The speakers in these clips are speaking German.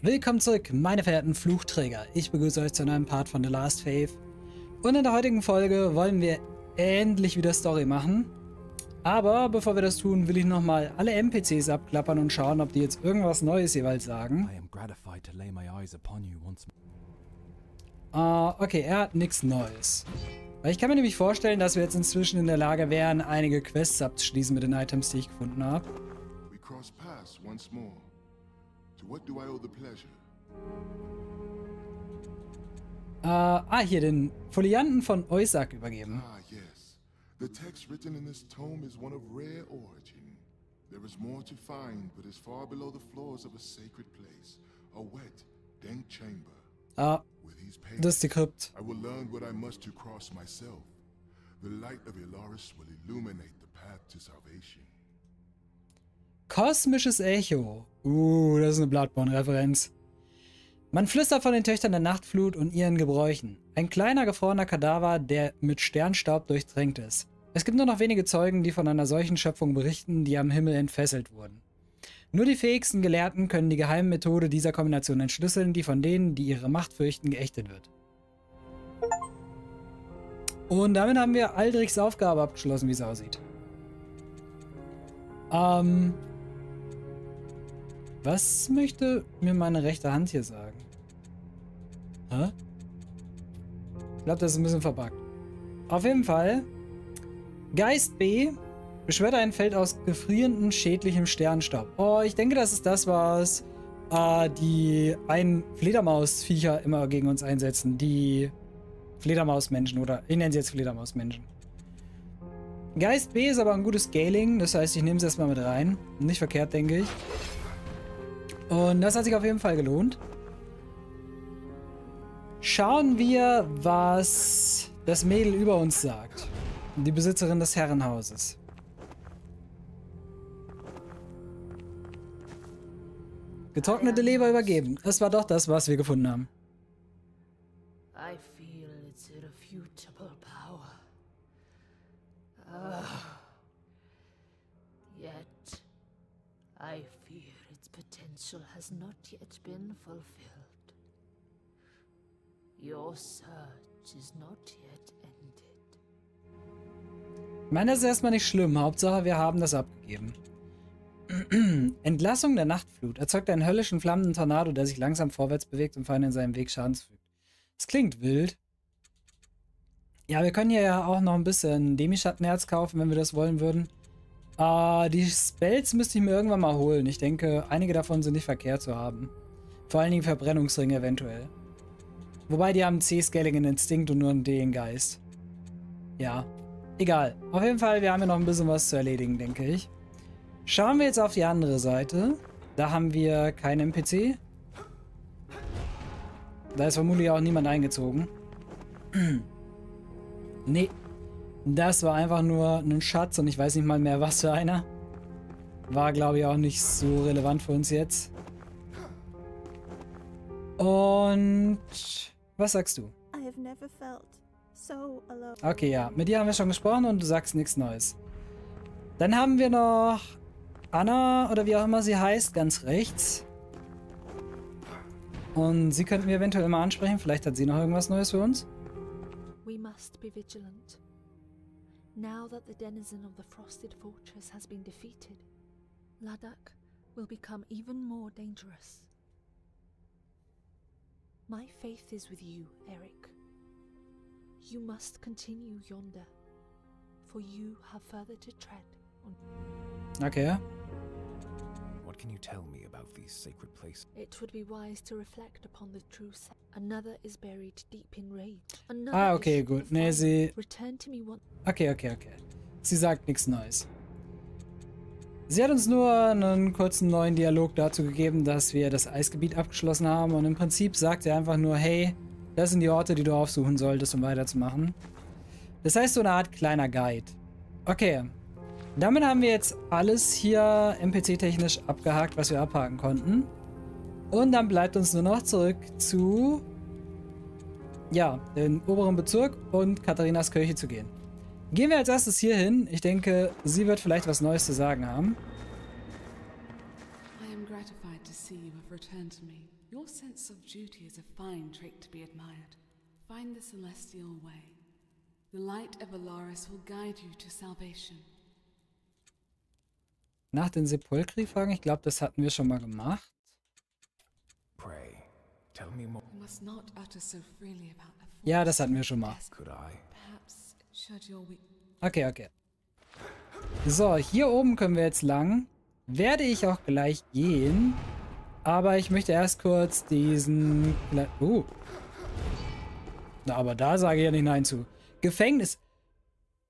Willkommen zurück, meine verehrten Fluchträger. Ich begrüße euch zu einem Part von The Last Faith. Und in der heutigen Folge wollen wir endlich wieder Story machen. Aber bevor wir das tun, will ich nochmal alle NPCs abklappern und schauen, ob die jetzt irgendwas Neues jeweils sagen. Uh, okay, er hat nichts Neues. Weil ich kann mir nämlich vorstellen, dass wir jetzt inzwischen in der Lage wären, einige Quests abzuschließen mit den Items, die ich gefunden habe. We cross paths once more. What do I owe the pleasure? Uh, ah, hier den Folianten von Eusak übergeben. Ah, yes. The text written in this tome is one of rare origin. There is more to find, but is far below the floors of a sacred place. A wet, dank chamber. Ah, das ist die Krypt. I will learn what I must to cross myself. The light of Ilaris will illuminate the path to salvation. Kosmisches Echo. Uh, das ist eine Bloodborne-Referenz. Man flüstert von den Töchtern der Nachtflut und ihren Gebräuchen. Ein kleiner gefrorener Kadaver, der mit Sternstaub durchtränkt ist. Es gibt nur noch wenige Zeugen, die von einer solchen Schöpfung berichten, die am Himmel entfesselt wurden. Nur die fähigsten Gelehrten können die geheime Methode dieser Kombination entschlüsseln, die von denen, die ihre Macht fürchten, geächtet wird. Und damit haben wir Aldrichs Aufgabe abgeschlossen, wie es aussieht. Ähm, was möchte mir meine rechte Hand hier sagen? Hä? Ich glaube, das ist ein bisschen verbuggt. Auf jeden Fall. Geist B beschwert ein Feld aus gefrierendem, schädlichem Sternstaub. Oh, ich denke, das ist das, was äh, die ein Fledermausviecher immer gegen uns einsetzen. Die Fledermausmenschen oder ich nenne sie jetzt Fledermausmenschen. Geist B ist aber ein gutes Scaling, das heißt, ich nehme es erstmal mit rein. Nicht verkehrt, denke ich. Und das hat sich auf jeden Fall gelohnt. Schauen wir, was das Mädel über uns sagt. Die Besitzerin des Herrenhauses. Getrocknete Leber übergeben. Es war doch das, was wir gefunden haben. Potential has not yet been fulfilled. Your search is not yet ended. Ich meine, das ist erstmal nicht schlimm. Hauptsache, wir haben das abgegeben. Entlassung der Nachtflut erzeugt einen höllischen flammenden Tornado, der sich langsam vorwärts bewegt und allem in seinem Weg Schaden zufügt. Das klingt wild. Ja, wir können hier ja auch noch ein bisschen Demischattenerz kaufen, wenn wir das wollen würden. Uh, die Spells müsste ich mir irgendwann mal holen. Ich denke, einige davon sind nicht verkehrt zu haben. Vor allen Dingen Verbrennungsringe eventuell. Wobei die haben C-Scaling in Instinkt und nur einen D in Geist. Ja, egal. Auf jeden Fall, wir haben ja noch ein bisschen was zu erledigen, denke ich. Schauen wir jetzt auf die andere Seite. Da haben wir keinen NPC. Da ist vermutlich auch niemand eingezogen. nee. Das war einfach nur ein Schatz und ich weiß nicht mal mehr, was für einer. War, glaube ich, auch nicht so relevant für uns jetzt. Und was sagst du? Okay, ja. Mit dir haben wir schon gesprochen und du sagst nichts Neues. Dann haben wir noch Anna oder wie auch immer sie heißt, ganz rechts. Und sie könnten wir eventuell mal ansprechen. Vielleicht hat sie noch irgendwas Neues für uns. We must be vigilant. Now that the denizen of the Frosted Fortress has been defeated, Ladakh will become even more dangerous. My faith is with you, Eric. You must continue yonder, for you have further to tread on. Okay. What can you tell me about these sacred places? It would be wise to reflect upon the true Another is buried deep in rage. Another ah, okay, gut. Nee, sie... Return to me one... Okay, okay, okay. Sie sagt nichts Neues. Sie hat uns nur einen kurzen neuen Dialog dazu gegeben, dass wir das Eisgebiet abgeschlossen haben und im Prinzip sagt er einfach nur, hey, das sind die Orte, die du aufsuchen solltest, um weiterzumachen. Das heißt so eine Art kleiner Guide. Okay, damit haben wir jetzt alles hier NPC-technisch abgehakt, was wir abhaken konnten. Und dann bleibt uns nur noch zurück zu ja, den oberen Bezirk und Katharinas Kirche zu gehen. Gehen wir als erstes hier hin. Ich denke, sie wird vielleicht was Neues zu sagen haben. I am gratified to see you have returned to me. Your sense of duty is a fine trait to be admired. Find the celestial way. The light of Alaris will guide you to salvation. Nach den Sepulchri fragen, ich glaube, das hatten wir schon mal gemacht. Pray, tell me more. You must not utter so freely about a Ja, das hatten wir schon mal. Okay, okay. So, hier oben können wir jetzt lang. Werde ich auch gleich gehen. Aber ich möchte erst kurz diesen... Uh. Na, aber da sage ich ja nicht Nein zu. Gefängnis.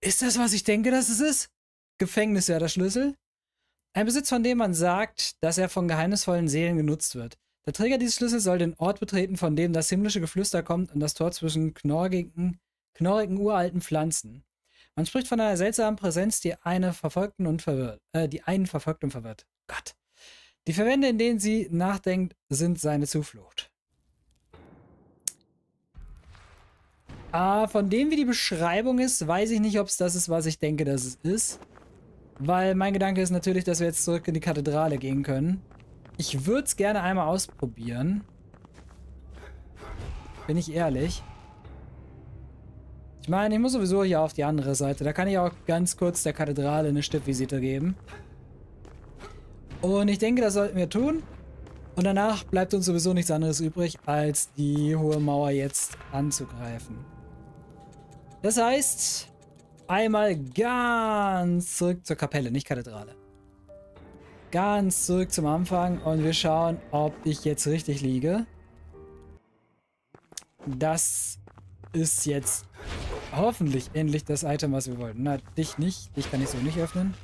Ist das, was ich denke, dass es ist? Gefängnis wäre der Schlüssel. Ein Besitz, von dem man sagt, dass er von geheimnisvollen Seelen genutzt wird. Der Träger dieses Schlüssels soll den Ort betreten, von dem das himmlische Geflüster kommt und das Tor zwischen knorrigen, knorrigen uralten Pflanzen. Man spricht von einer seltsamen Präsenz, die eine verfolgten und verwirrt, äh, die einen verfolgt und verwirrt. Gott. Die Verwände, in denen sie nachdenkt, sind seine Zuflucht. Ah, von dem, wie die Beschreibung ist, weiß ich nicht, ob es das ist, was ich denke, dass es ist. Weil mein Gedanke ist natürlich, dass wir jetzt zurück in die Kathedrale gehen können. Ich würde es gerne einmal ausprobieren. Bin ich ehrlich. Ich meine, ich muss sowieso hier auf die andere Seite. Da kann ich auch ganz kurz der Kathedrale eine Stippvisite geben. Und ich denke, das sollten wir tun. Und danach bleibt uns sowieso nichts anderes übrig, als die hohe Mauer jetzt anzugreifen. Das heißt, einmal ganz zurück zur Kapelle, nicht Kathedrale. Ganz zurück zum Anfang und wir schauen, ob ich jetzt richtig liege. Das ist jetzt hoffentlich endlich das Item, was wir wollten. Na, dich nicht. Dich kann ich so nicht öffnen.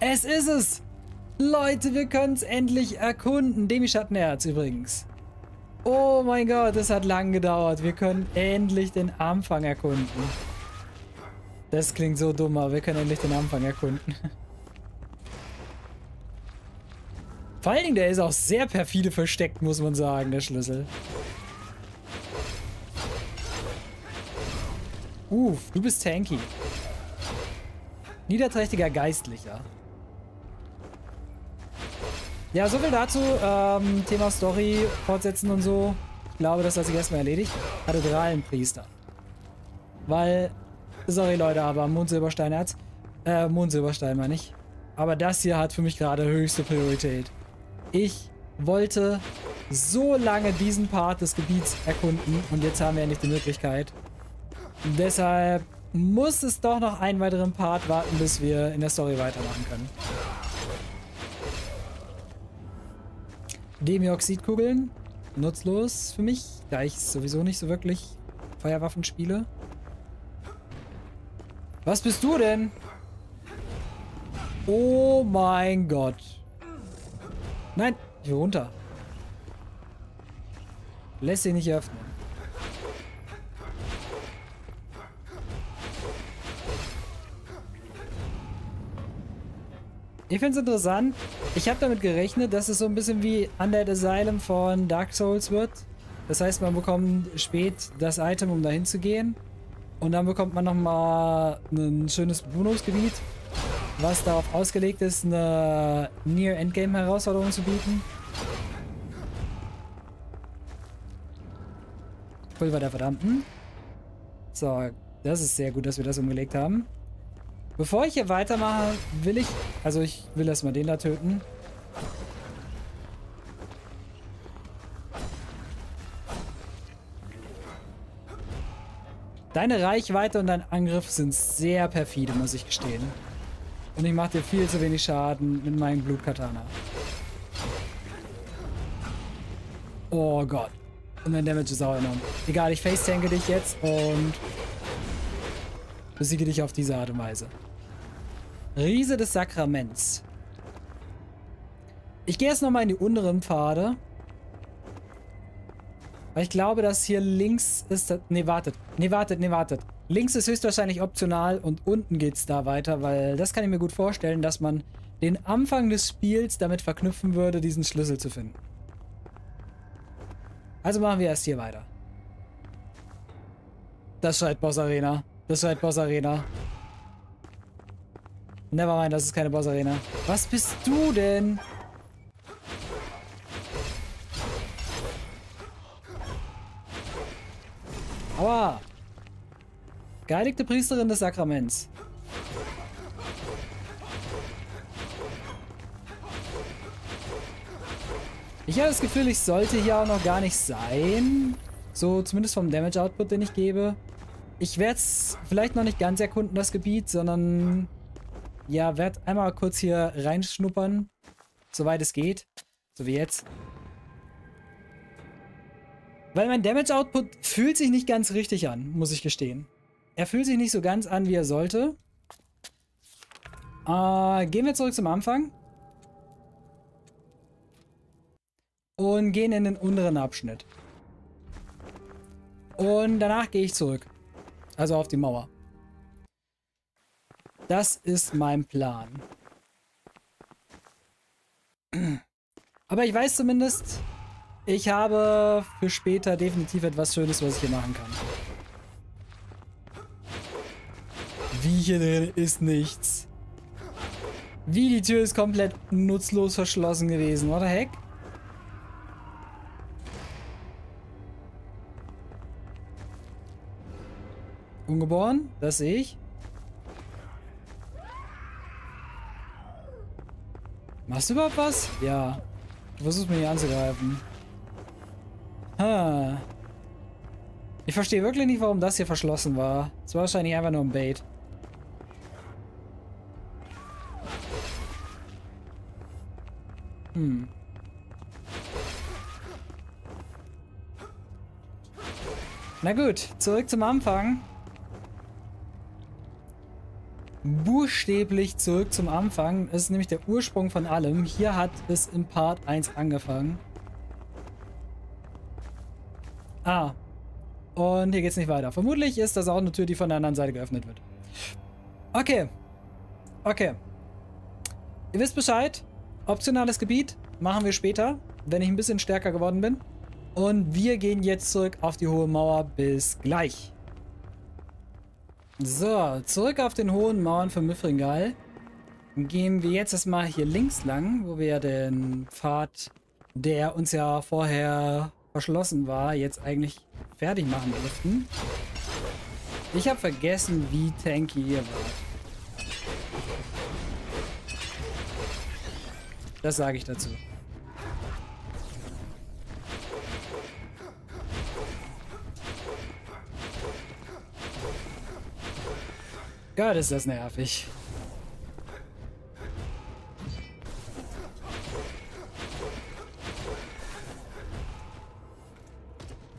Es ist es! Leute, wir können es endlich erkunden. Demi-Schattenherz übrigens. Oh mein Gott, es hat lang gedauert. Wir können endlich den Anfang erkunden. Das klingt so dumm, aber wir können endlich den Anfang erkunden. Vor allen Dingen, der ist auch sehr perfide versteckt, muss man sagen, der Schlüssel. Uff, du bist tanky. Niederträchtiger Geistlicher. Ja, soviel dazu. Ähm, Thema Story fortsetzen und so. Ich glaube, das hat sich erstmal erledigt. Kathedralenpriester. Weil, sorry Leute, aber Mondsilbersteinerz. Äh, Mondsilberstein meine ich. Aber das hier hat für mich gerade höchste Priorität. Ich wollte so lange diesen Part des Gebiets erkunden und jetzt haben wir endlich die Möglichkeit. Deshalb muss es doch noch einen weiteren Part warten, bis wir in der Story weitermachen können. Demioxidkugeln. Nutzlos für mich, da ich sowieso nicht so wirklich Feuerwaffen spiele. Was bist du denn? Oh mein Gott. Nein, ich will runter. Lässt sich nicht öffnen. Ich finde es interessant. Ich habe damit gerechnet, dass es so ein bisschen wie Undead Asylum von Dark Souls wird. Das heißt, man bekommt spät das Item, um dahin zu gehen. Und dann bekommt man nochmal ein schönes Bonusgebiet, was darauf ausgelegt ist, eine Near-Endgame-Herausforderung zu bieten. Pulver der Verdammten. So, das ist sehr gut, dass wir das umgelegt haben. Bevor ich hier weitermache, will ich... Also ich will erstmal den da töten. Deine Reichweite und dein Angriff sind sehr perfide, muss ich gestehen. Und ich mache dir viel zu wenig Schaden mit meinem Blutkatana. Oh Gott. Und mein Damage ist auch enorm. Egal, ich face-tanke dich jetzt und besiege dich auf diese Art und Weise. Riese des Sakraments. Ich gehe jetzt nochmal in die unteren Pfade. Weil ich glaube, dass hier links ist... Ne, wartet. Ne, wartet, ne, wartet. Links ist höchstwahrscheinlich optional und unten geht es da weiter, weil das kann ich mir gut vorstellen, dass man den Anfang des Spiels damit verknüpfen würde, diesen Schlüssel zu finden. Also machen wir erst hier weiter. Das schreit Boss Arena. Das ist halt Boss-Arena. Nevermind, das ist keine Boss-Arena. Was bist du denn? Aua! Geheiligte Priesterin des Sakraments. Ich habe das Gefühl, ich sollte hier auch noch gar nicht sein. So, zumindest vom Damage-Output, den ich gebe. Ich werde es vielleicht noch nicht ganz erkunden, das Gebiet, sondern ja, werde einmal kurz hier reinschnuppern, soweit es geht. So wie jetzt. Weil mein Damage Output fühlt sich nicht ganz richtig an, muss ich gestehen. Er fühlt sich nicht so ganz an, wie er sollte. Äh, gehen wir zurück zum Anfang. Und gehen in den unteren Abschnitt. Und danach gehe ich zurück. Also auf die Mauer. Das ist mein Plan. Aber ich weiß zumindest, ich habe für später definitiv etwas Schönes, was ich hier machen kann. Wie hier drin ist nichts. Wie die Tür ist komplett nutzlos verschlossen gewesen. The heck? Ungeboren, das sehe ich. Machst du überhaupt was? Ja. Du versuchst mir hier anzugreifen. Ha. Ich verstehe wirklich nicht, warum das hier verschlossen war. Es war wahrscheinlich einfach nur ein Bait. Hm. Na gut, zurück zum Anfang. Buchstäblich zurück zum Anfang. Das ist nämlich der Ursprung von allem. Hier hat es in Part 1 angefangen. Ah. Und hier geht's nicht weiter. Vermutlich ist das auch eine Tür, die von der anderen Seite geöffnet wird. Okay. Okay. Ihr wisst Bescheid. Optionales Gebiet machen wir später, wenn ich ein bisschen stärker geworden bin. Und wir gehen jetzt zurück auf die hohe Mauer. Bis gleich. So, zurück auf den hohen Mauern von Mithringal. Gehen wir jetzt erstmal hier links lang, wo wir den Pfad, der uns ja vorher verschlossen war, jetzt eigentlich fertig machen dürften. Ich habe vergessen, wie tanky ihr wart. Das sage ich dazu. Gott, ist das nervig.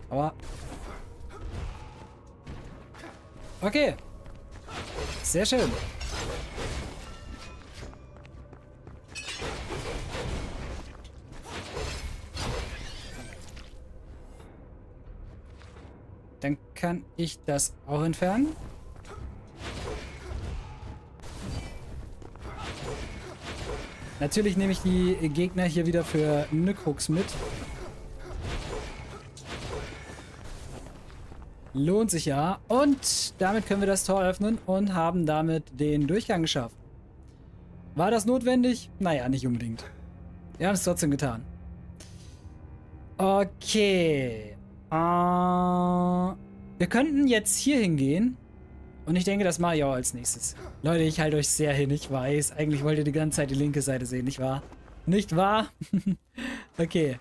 Aber... Okay. Sehr schön. Dann kann ich das auch entfernen. Natürlich nehme ich die Gegner hier wieder für Nückrucks mit. Lohnt sich ja. Und damit können wir das Tor öffnen und haben damit den Durchgang geschafft. War das notwendig? Naja, nicht unbedingt. Wir haben es trotzdem getan. Okay. Uh, wir könnten jetzt hier hingehen. Und ich denke, das mache ich auch als nächstes. Leute, ich halte euch sehr hin, ich weiß. Eigentlich wollt ihr die ganze Zeit die linke Seite sehen, nicht wahr? Nicht wahr? okay.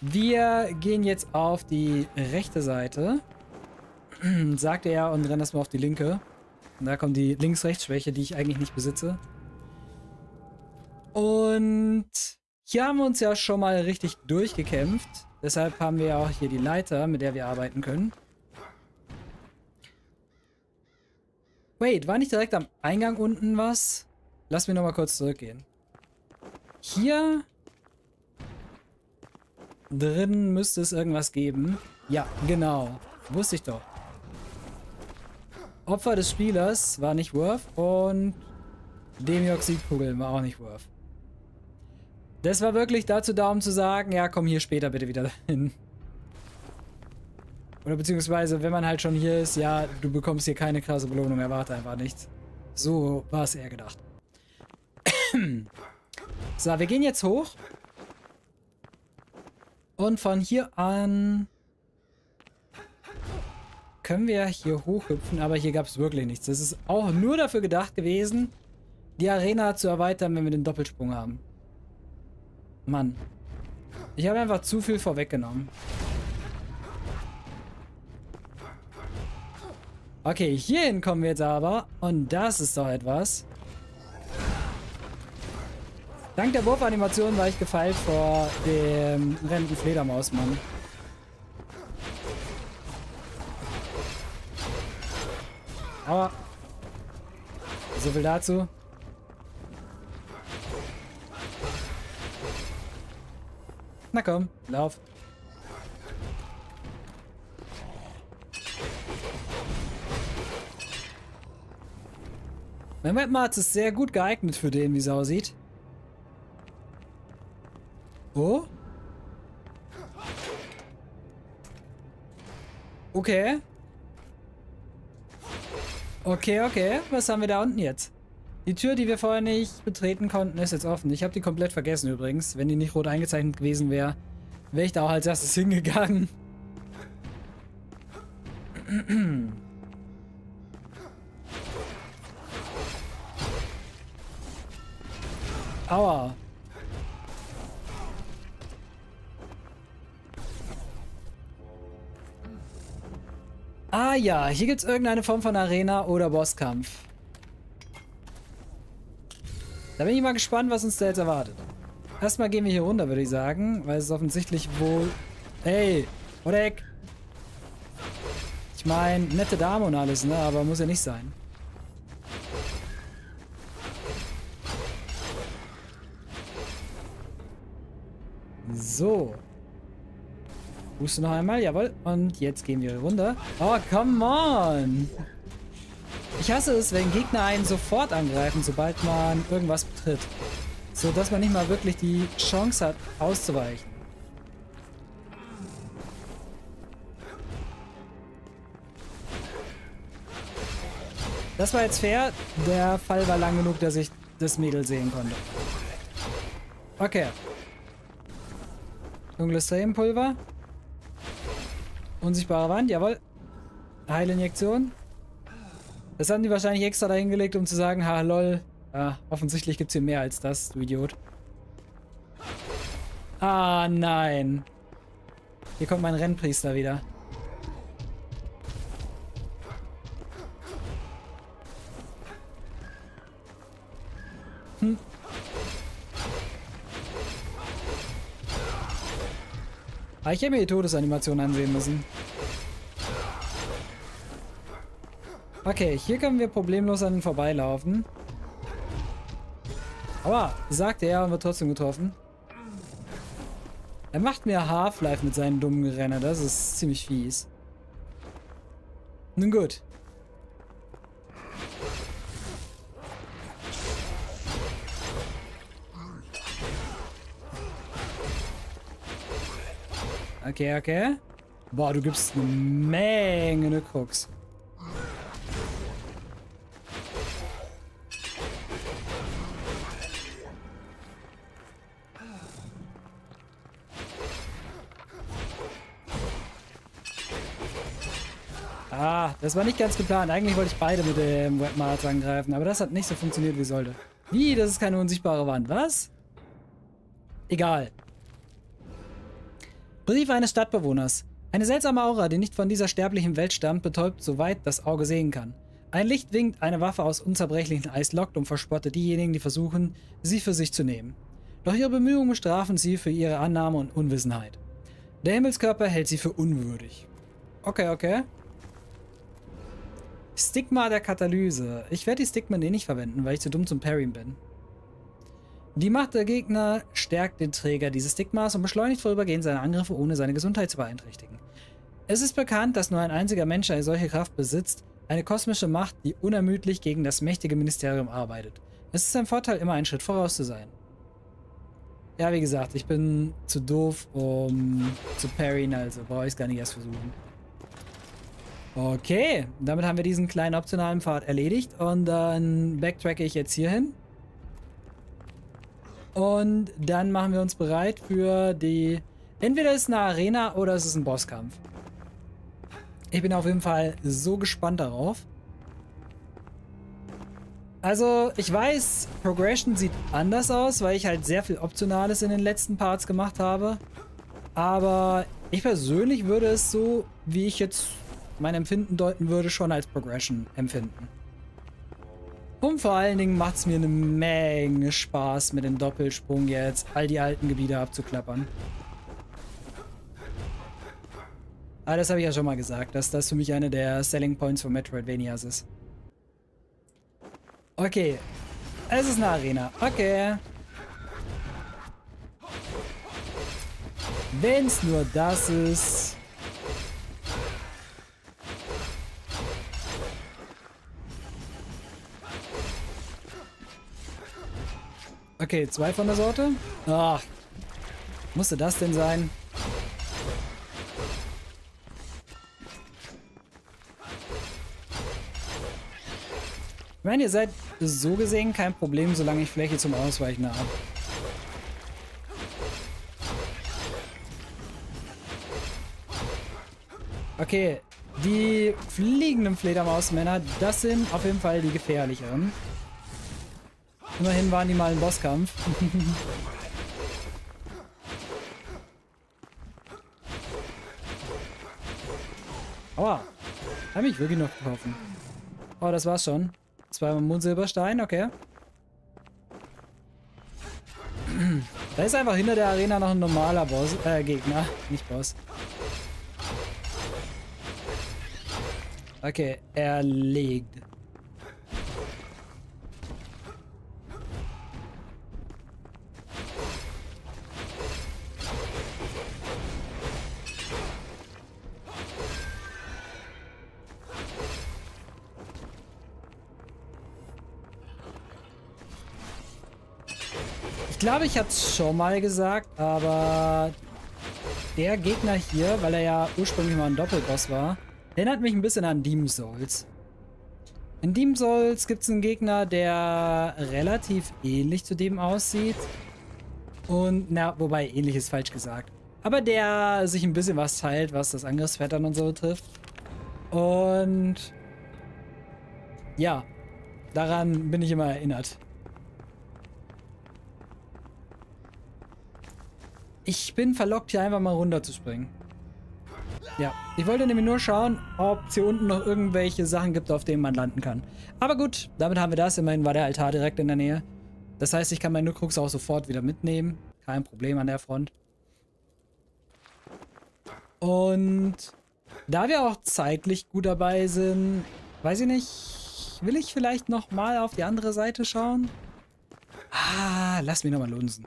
Wir gehen jetzt auf die rechte Seite. Sagt er und rennen erstmal auf die linke. Und da kommt die Links-Rechts-Schwäche, die ich eigentlich nicht besitze. Und hier haben wir uns ja schon mal richtig durchgekämpft. Deshalb haben wir ja auch hier die Leiter, mit der wir arbeiten können. Wait, war nicht direkt am Eingang unten was? Lass mich nochmal kurz zurückgehen. Hier drin müsste es irgendwas geben. Ja, genau. Wusste ich doch. Opfer des Spielers war nicht Worth und Demioxidkugeln war auch nicht Worth. Das war wirklich dazu da, um zu sagen, ja, komm hier später bitte wieder hin. Oder beziehungsweise, wenn man halt schon hier ist, ja, du bekommst hier keine krasse Belohnung, erwarte einfach nichts. So war es eher gedacht. so, wir gehen jetzt hoch. Und von hier an können wir hier hochhüpfen, aber hier gab es wirklich nichts. Das ist auch nur dafür gedacht gewesen, die Arena zu erweitern, wenn wir den Doppelsprung haben. Mann. Ich habe einfach zu viel vorweggenommen. Okay, hierhin kommen wir jetzt aber. Und das ist doch etwas. Dank der Wurfanimation war ich gefeilt vor dem rennenden Fledermausmann. Aber so viel dazu. Na komm, lauf. Mein Webmarz ist sehr gut geeignet für den, wie es aussieht. Oh? Okay. Okay, okay. Was haben wir da unten jetzt? Die Tür, die wir vorher nicht betreten konnten, ist jetzt offen. Ich habe die komplett vergessen übrigens. Wenn die nicht rot eingezeichnet gewesen wäre, wäre ich da auch als erstes hingegangen. Aua. Ah ja, hier gibt es irgendeine Form von Arena oder Bosskampf. Da bin ich mal gespannt, was uns da jetzt erwartet. Erstmal gehen wir hier runter, würde ich sagen, weil es offensichtlich wohl... Hey, Odeck! Ich meine, nette Dame und alles, ne? Aber muss ja nicht sein. So. Huste noch einmal, jawohl. Und jetzt gehen wir runter. Oh, come on! Ich hasse es, wenn Gegner einen sofort angreifen, sobald man irgendwas betritt. So dass man nicht mal wirklich die Chance hat, auszuweichen. Das war jetzt fair. Der Fall war lang genug, dass ich das Mädel sehen konnte. Okay. Dunkles Serienpulver. Unsichtbare Wand, jawohl. Heilinjektion. Das haben die wahrscheinlich extra dahingelegt, um zu sagen, ha lol. Ja, offensichtlich gibt es hier mehr als das, du Idiot. Ah, nein. Hier kommt mein Rennpriester wieder. Hm. Ah, ich hätte mir die Todesanimation ansehen müssen. Okay, hier können wir problemlos an ihn vorbeilaufen. Aber, sagte er und wird trotzdem getroffen. Er macht mir Half-Life mit seinen dummen Gerennen. Das ist ziemlich fies. Nun gut. Okay, okay. Boah, du gibst eine Menge Krux. Ah, das war nicht ganz geplant. Eigentlich wollte ich beide mit dem Webmart angreifen, aber das hat nicht so funktioniert wie sollte. Wie? Das ist keine unsichtbare Wand. Was? Egal. Brief eines Stadtbewohners. Eine seltsame Aura, die nicht von dieser sterblichen Welt stammt, betäubt, soweit das Auge sehen kann. Ein Licht winkt, eine Waffe aus unzerbrechlichem Eis lockt und verspottet diejenigen, die versuchen, sie für sich zu nehmen. Doch ihre Bemühungen strafen sie für ihre Annahme und Unwissenheit. Der Himmelskörper hält sie für unwürdig. Okay, okay. Stigma der Katalyse. Ich werde die Stigma nicht verwenden, weil ich zu dumm zum Parryen bin. Die Macht der Gegner stärkt den Träger dieses Stigmas und beschleunigt vorübergehend seine Angriffe, ohne seine Gesundheit zu beeinträchtigen. Es ist bekannt, dass nur ein einziger Mensch eine solche Kraft besitzt, eine kosmische Macht, die unermüdlich gegen das mächtige Ministerium arbeitet. Es ist ein Vorteil, immer einen Schritt voraus zu sein. Ja, wie gesagt, ich bin zu doof, um zu parryen, also brauche ich es gar nicht erst versuchen. Okay, damit haben wir diesen kleinen optionalen Pfad erledigt und dann backtracke ich jetzt hier hin. Und dann machen wir uns bereit für die... Entweder ist es eine Arena oder es ist ein Bosskampf. Ich bin auf jeden Fall so gespannt darauf. Also, ich weiß, Progression sieht anders aus, weil ich halt sehr viel Optionales in den letzten Parts gemacht habe. Aber ich persönlich würde es so, wie ich jetzt mein Empfinden deuten würde, schon als Progression empfinden. Und vor allen Dingen macht es mir eine Menge Spaß, mit dem Doppelsprung jetzt all die alten Gebiete abzuklappern. Aber das habe ich ja schon mal gesagt, dass das für mich eine der Selling Points von Metroidvanias ist. Okay. Es ist eine Arena. Okay. Wenn es nur das ist. Okay, zwei von der Sorte. Ach, musste das denn sein? Ich meine, ihr seid so gesehen kein Problem, solange ich Fläche zum Ausweichen habe. Okay, die fliegenden Fledermausmänner, das sind auf jeden Fall die gefährlicheren. Immerhin waren die mal ein Bosskampf. Aua. Hab mich wirklich noch getroffen. Oh, das war's schon. Zweimal Mondsilberstein, okay. Da ist einfach hinter der Arena noch ein normaler Boss, äh, Gegner. Nicht Boss. Okay, erlegt. Glaube, ich hatte es schon mal gesagt, aber der Gegner hier, weil er ja ursprünglich mal ein Doppelboss war, erinnert mich ein bisschen an Demon Souls. In Demon Souls gibt es einen Gegner, der relativ ähnlich zu dem aussieht. Und, na, wobei ähnlich ist falsch gesagt. Aber der sich ein bisschen was teilt, was das Angriffspattern und so betrifft. Und ja, daran bin ich immer erinnert. Ich bin verlockt, hier einfach mal runter zu springen. Ja, ich wollte nämlich nur schauen, ob es hier unten noch irgendwelche Sachen gibt, auf denen man landen kann. Aber gut, damit haben wir das. Immerhin war der Altar direkt in der Nähe. Das heißt, ich kann meinen Nukrux auch sofort wieder mitnehmen. Kein Problem an der Front. Und da wir auch zeitlich gut dabei sind, weiß ich nicht, will ich vielleicht noch mal auf die andere Seite schauen? Ah, lass mich noch mal lunsen.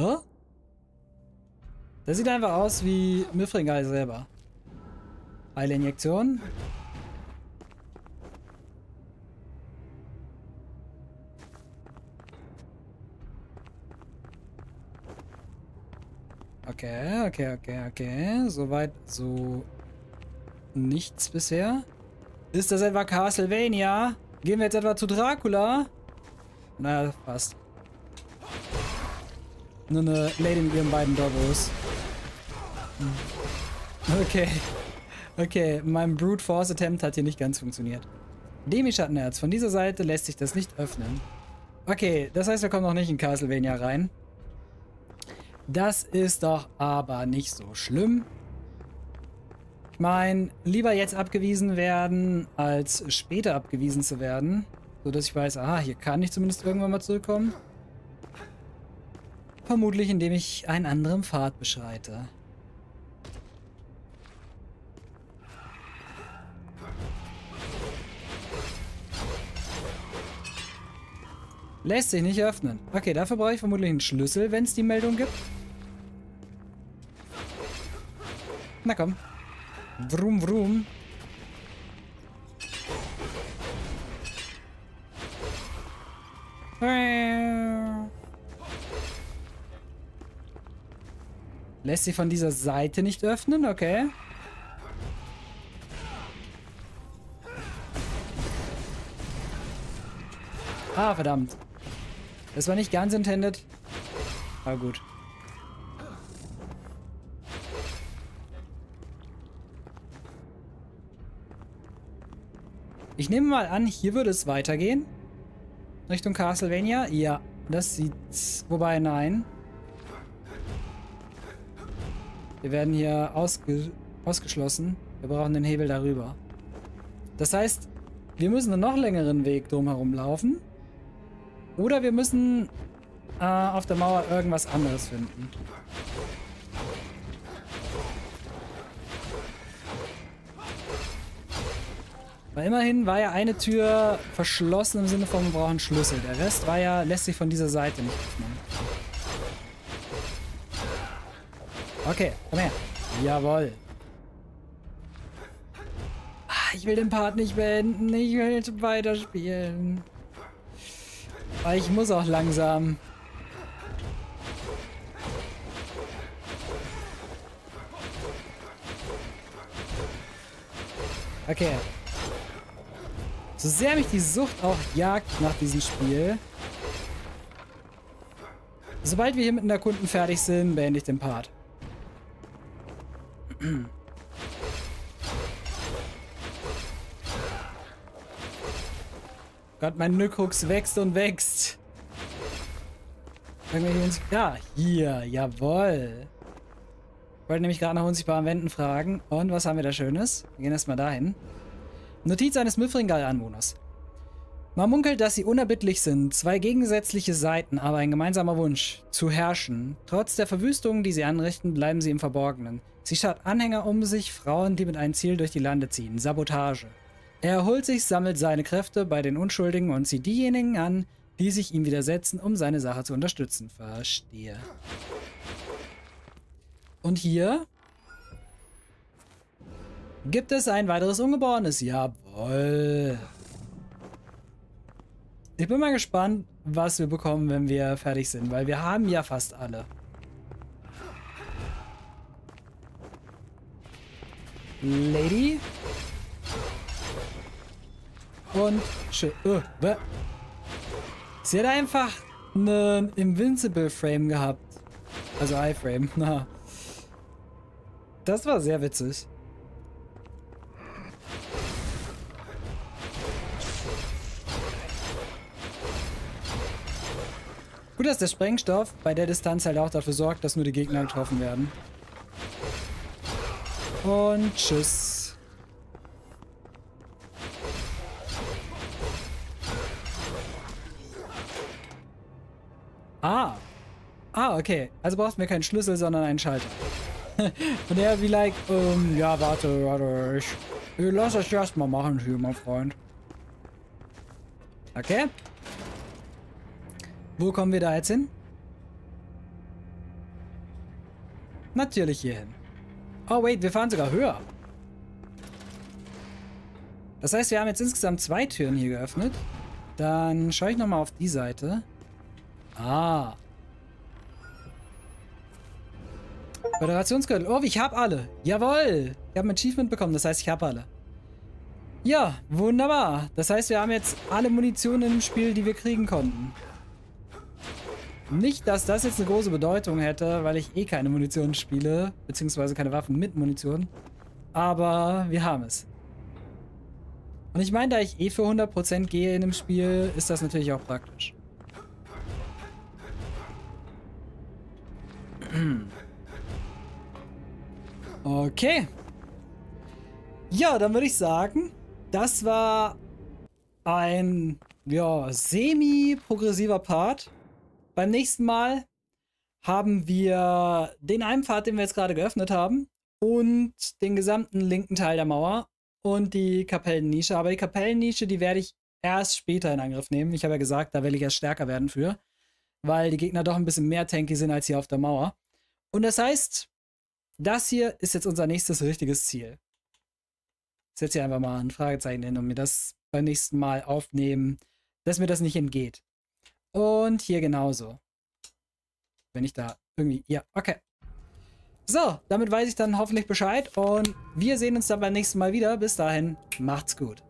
Oh? Das sieht einfach aus wie Mifringal selber. Injektion. Okay, okay, okay, okay. Soweit so nichts bisher. Ist das etwa Castlevania? Gehen wir jetzt etwa zu Dracula? Na, fast. Nur eine Lady mit ihren beiden Doggos. Okay. Okay, mein Brute Force Attempt hat hier nicht ganz funktioniert. Demi-Schattenerz. Von dieser Seite lässt sich das nicht öffnen. Okay, das heißt, wir kommen noch nicht in Castlevania rein. Das ist doch aber nicht so schlimm. Ich meine, lieber jetzt abgewiesen werden, als später abgewiesen zu werden. So dass ich weiß, aha, hier kann ich zumindest irgendwann mal zurückkommen. Vermutlich, indem ich einen anderen Pfad beschreite. Lässt sich nicht öffnen. Okay, dafür brauche ich vermutlich einen Schlüssel, wenn es die Meldung gibt. Na komm. Vroom, vroom. Lässt sich von dieser Seite nicht öffnen, okay. Ah, verdammt. Das war nicht ganz intended. Aber gut. Ich nehme mal an, hier würde es weitergehen. Richtung Castlevania? Ja, das sieht... Wobei, nein. Nein. Wir werden hier ausge ausgeschlossen. Wir brauchen den Hebel darüber. Das heißt, wir müssen einen noch längeren Weg drumherum laufen. Oder wir müssen äh, auf der Mauer irgendwas anderes finden. Weil immerhin war ja eine Tür verschlossen im Sinne von, wir brauchen Schlüssel. Der Rest war ja, lässt sich von dieser Seite nicht öffnen. Okay, komm her. Jawoll. Ah, ich will den Part nicht beenden. Ich will weiterspielen. Aber ich muss auch langsam. Okay. So sehr mich die Sucht auch jagt nach diesem Spiel. Sobald wir hier mit den Erkunden fertig sind, beende ich den Part. Gott, mein Nückrux wächst und wächst. Ja, hier, jawoll. Ich wollte nämlich gerade nach unsichtbaren Wänden fragen. Und was haben wir da Schönes? Wir gehen erstmal dahin. Notiz eines Mithringal-Anwohners. Man munkelt, dass sie unerbittlich sind, zwei gegensätzliche Seiten, aber ein gemeinsamer Wunsch, zu herrschen. Trotz der Verwüstungen, die sie anrichten, bleiben sie im Verborgenen. Sie schart Anhänger um sich, Frauen, die mit einem Ziel durch die Lande ziehen, Sabotage. Er erholt sich, sammelt seine Kräfte bei den Unschuldigen und zieht diejenigen an, die sich ihm widersetzen, um seine Sache zu unterstützen. Verstehe. Und hier gibt es ein weiteres Ungeborenes. Jawoll. Ich bin mal gespannt, was wir bekommen, wenn wir fertig sind, weil wir haben ja fast alle. Lady. Und schön. Uh, Sie hat einfach einen Invincible Frame gehabt. Also iFrame. Na. Das war sehr witzig. Gut, dass der Sprengstoff bei der Distanz halt auch dafür sorgt, dass nur die Gegner getroffen werden. Und tschüss. Ah. Ah, okay. Also brauchst du mir keinen Schlüssel, sondern einen Schalter. Und er wie like, ähm, ja, warte, warte, ich, ich lass es erstmal machen hier, mein Freund. Okay. Wo kommen wir da jetzt hin? Natürlich hier hin. Oh, wait, wir fahren sogar höher. Das heißt, wir haben jetzt insgesamt zwei Türen hier geöffnet. Dann schaue ich nochmal auf die Seite. Ah. Föderationsgürtel. Oh, ich habe alle. Jawohl. Ich habe ein Achievement bekommen, das heißt, ich habe alle. Ja, wunderbar. Das heißt, wir haben jetzt alle Munitionen im Spiel, die wir kriegen konnten. Nicht, dass das jetzt eine große Bedeutung hätte, weil ich eh keine Munition spiele, beziehungsweise keine Waffen mit Munition. Aber wir haben es. Und ich meine, da ich eh für 100% gehe in dem Spiel, ist das natürlich auch praktisch. Okay. Ja, dann würde ich sagen, das war ein ja, semi-progressiver Part. Beim nächsten Mal haben wir den einen Pfad, den wir jetzt gerade geöffnet haben, und den gesamten linken Teil der Mauer und die Kapellennische. Aber die Kapellennische, die werde ich erst später in Angriff nehmen. Ich habe ja gesagt, da will ich erst stärker werden für, weil die Gegner doch ein bisschen mehr tanky sind als hier auf der Mauer. Und das heißt, das hier ist jetzt unser nächstes richtiges Ziel. Ich setze hier einfach mal ein Fragezeichen hin und mir das beim nächsten Mal aufnehmen, dass mir das nicht entgeht. Und hier genauso. Wenn ich da irgendwie... Ja, okay. So, damit weiß ich dann hoffentlich Bescheid und wir sehen uns dann beim nächsten Mal wieder. Bis dahin, macht's gut.